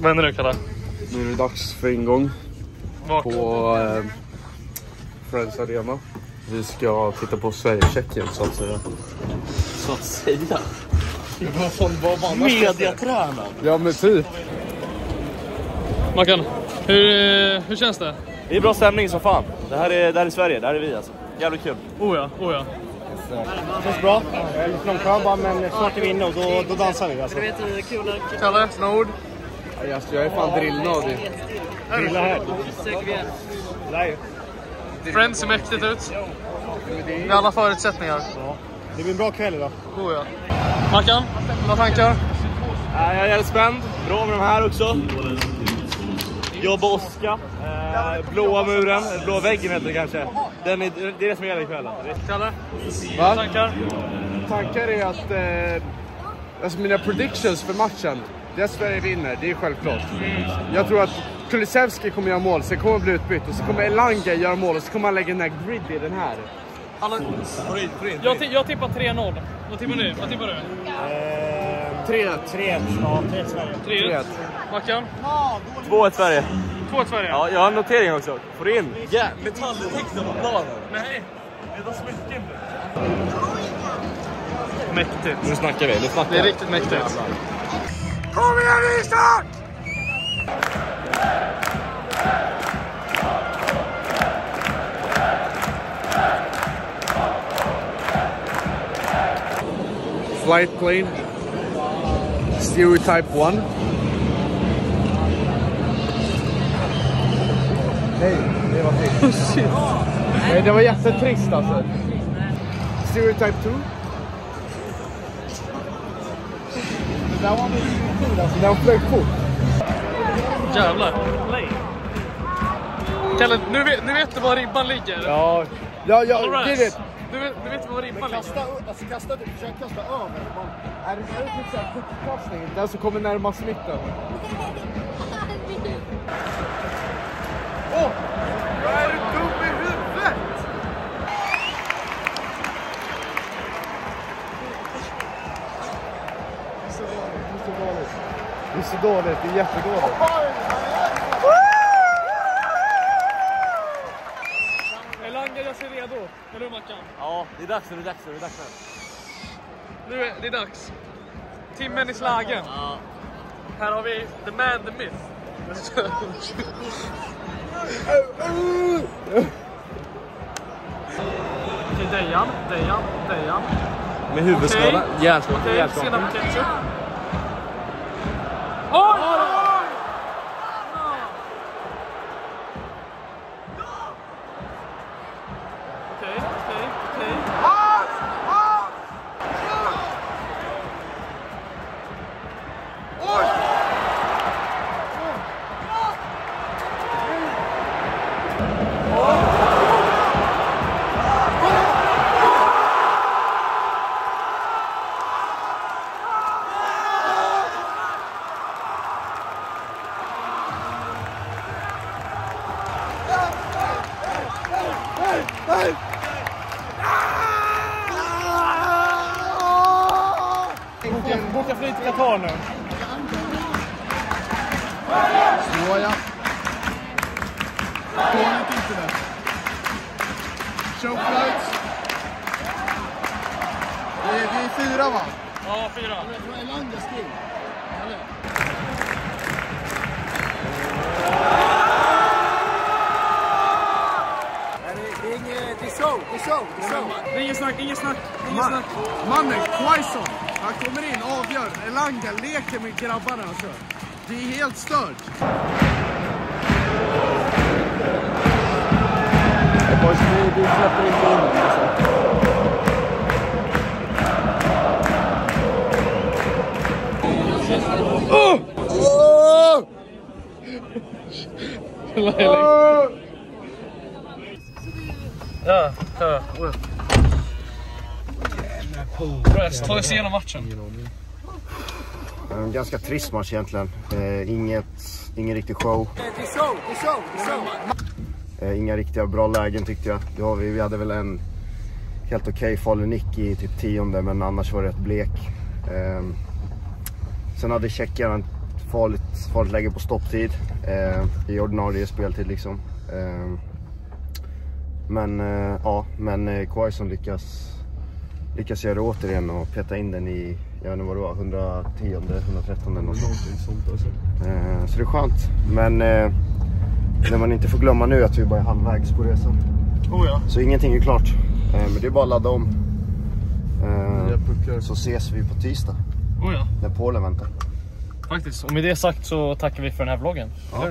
Vad händer nu Kalle? Nu är det dags för ingång Vart? på eh, Friends Arena. Vi ska titta på Sverige-Tjeckien så att säga. Så att säga. Vad fan, vad var Mediatränad. Ja men typ. Mackan, hur, hur känns det? Det är bra stämning som fan. Det här är, det här är Sverige, det här är vi alltså. Jävligt kul. Oh ja, oh ja. Det känns bra. Lite lång kvar bara, men snart är vi inne och då, då dansar vi. Alltså. Kalle, några ord? Alltså, jag är fan drillnödig. Grilla här. Nej. Friends ser mäktigt ut. Med alla förutsättningar. Det blir en bra kväll idag. Oh ja. Mackan, några tankar? Jag är jävligt spänd. Bra med de här också. Jobba Oskar. Eh, blåa muren, blåa väggen heter det kanske. Den är, det är det som gäller ikväll. alltså. Kalle, Va? tankar? Tankar är att... Eh, alltså mina predictions för matchen. Det Sverige vinner, det är självklart. Jag tror att Kulusevski kommer göra mål, sen kommer han bli utbytt och så kommer Elanga göra mål och så kommer han lägga den här grid i den här. Alla... Jag, jag tippar 3-0. Vad tippar ni? Vad tippar du? Eh, 3-1. 3-1. Ja, 3-1 Sverige. 3-1. Mackan? 2-1 Sverige. 2-1 Sverige? Ja, jag har en notering också. Får du in? Ja, metalldetektorn på planen. Nej. Det är smycken. Mäktigt. Nu snackar vi, nu snackar Det är riktigt mäktigt. Kom igen Isak! Flight plane. Stereotype 1. Nej, det var trist. Oh, Nej, det var jättetrist alltså. Stereotype 2. Den var kul alltså. Den flög fort. Jävlar. Kalle, nu vet, nu vet du var ribban ligger. Ja, ja, ja, right. Nu vet, nu vet du var ribban ligger. Kasta, alltså kasta, försök kasta över. Är det är det typ såhär puckkastning? Den som kommer närmast mitten. Åh! Vad Det är så dåligt. Det är jättedåligt. Elanga gör sig redo. Eller hur Mackan? Ja, det är dags nu, det är dags nu, det är dags nu. Nu är det är dags. Timmen i slagen. Här har vi the man, the myth. Okej, Dejan, Dejan, Dejan. Med huvudskada. Okej. Hjärnskakning. Okej, hjärnskakning. senap ketchup. Oj! Okej, okej, Boka flyg till Qatar nu. Såja. Dåligt internet. Show flights. Det är, det är fyra va? Ja, fyra. Elangas skrin. Det snack, inget snack, inget snack. Mannen, Quaison. Han kommer in, avgör. Elanga leker med grabbarna alltså. Det är helt stört. Boys, vi, vi släpper inte in dem alltså. Ja, ja. Rest, ta oss igenom matchen. En ganska trist match egentligen. Eh, inget, ingen riktig show. Eh, inga riktiga bra lägen tyckte jag. Det har vi, vi hade väl en helt okej okay nick i typ tionde men annars var det rätt blek. Eh, sen hade Tjeckien ett farligt, farligt läge på stopptid. Eh, I ordinarie speltid liksom. Eh, men eh, ja, men eh, Quaison lyckas, lyckas göra det återigen och peta in den i, jag vet inte vad det var, 110 113 eller något sånt. Eh, så det är skönt. Men eh, när man inte får glömma nu att vi bara är halvvägs på resan. Oh ja. Så ingenting är klart. Eh, men det är bara att ladda om. Eh, så ses vi på tisdag Oh ja, när Polen väntar. faktiskt. Och med det sagt så tackar vi för den här vloggen. Ja.